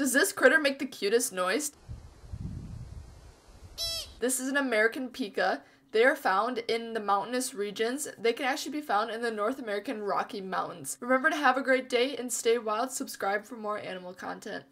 Does this critter make the cutest noise? This is an American pika. They are found in the mountainous regions. They can actually be found in the North American Rocky Mountains. Remember to have a great day and stay wild. Subscribe for more animal content.